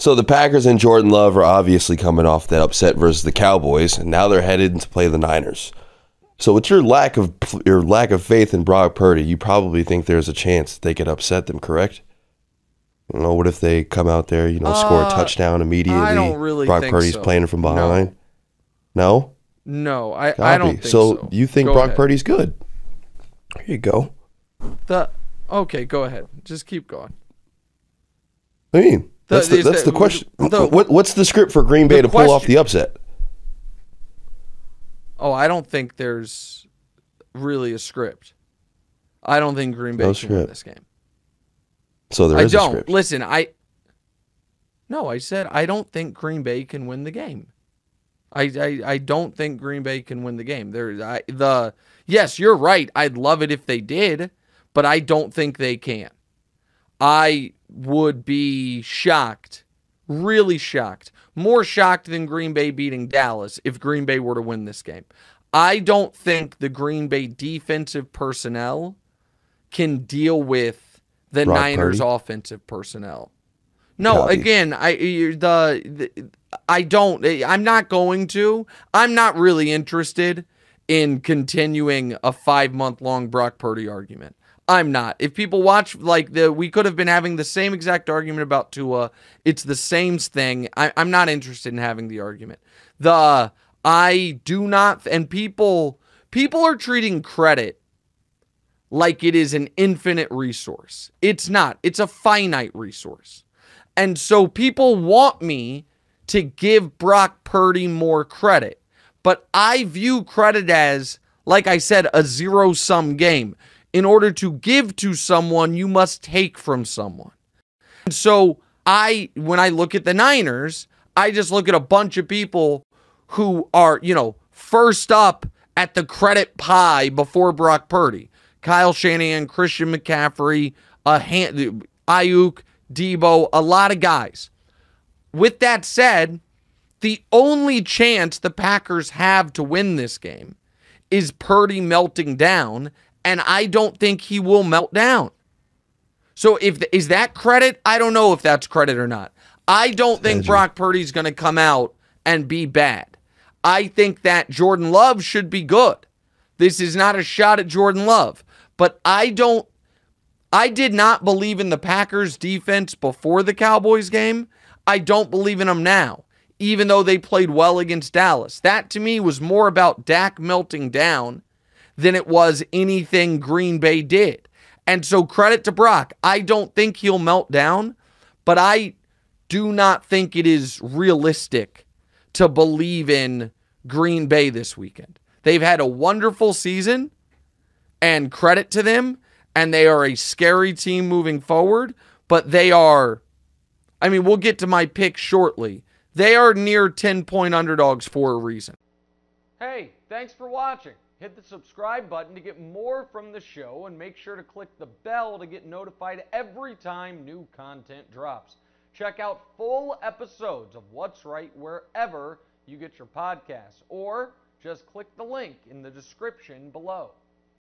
So the Packers and Jordan Love are obviously coming off that upset versus the Cowboys, and now they're headed to play the Niners. So with your lack of your lack of faith in Brock Purdy, you probably think there's a chance they could upset them, correct? You know, what if they come out there, you know, score a Uh, touchdown immediately? I don't really Brock think Purdy's so. playing from behind. No, No, I, I Copy. don't think so. so. you think Go Brock ahead. Purdy's good? Here you go. The okay, go ahead. Just keep going. I mean, that's the, is that's the- the question. the- what, what's the script for Green Bay the to pull off the upset? Oh, I don't think there's really a script. I don't think Green Bay No can win this game. So there I is don't. script. Listen, I No, I said I don't think Green Bay can win the game. I, I, I don't think Green Bay can win the game. There I the Yes, you're right. I'd love it if they did, but I don't think they can. I would be shocked, really shocked, more shocked than Green Bay beating Dallas if Green Bay were to win this game. I don't think the Green Bay defensive personnel can deal with the Brock Niners offensive personnel. No, Copy. again, I the, the I don't eh, I'm not going to. I'm not really interested in continuing a 5-month long Brock Purdy argument. I'm not. If people watch like the we could have been having the same exact argument about Tua. It's the same thing. I, I'm not interested in having the argument. The I do not and people people are treating credit like it is an infinite resource. It's not. It's a finite resource. And so people want me to give Brock Purdy more credit. But I view credit as, like I said, a zero sum game. In order to give to someone, you must take from someone. And so I, when I look at the Niners, I just look at a bunch of people who are, you know, first up at the credit pie before Brock Purdy. Kyle Shanahan, Christian McCaffrey, Aiyuk, Deebo, a lot of guys. With that said, the only chance the Packers have to win this game is Purdy melting down, and I don't think he will melt down. So if is that credit? I don't know if that's credit or not. I don't think. Brock Purdy's going to come out and be bad. I think that Jordan Love should be good. This is not a shot at Jordan Love, but I don't I did not believe in the Packers defense before the Cowboys game. I don't believe in them now, even though they played well against Dallas. That to me was more about Dak melting down than it was anything Green Bay did. And so credit to Brock. I don't think he'll melt down, but I do not think it is realistic to believe in Green Bay this weekend. They've had a wonderful season and credit to them and they are a scary team moving forward, but they are I mean, we'll get to my pick shortly. They are near 10 point underdogs for a reason. Hey, thanks for watching. Hit the subscribe button to get more from the show and make sure to click the bell to get notified every time new content drops. Check out full episodes of What's Wright wherever you get your podcasts or just click the link in the description below.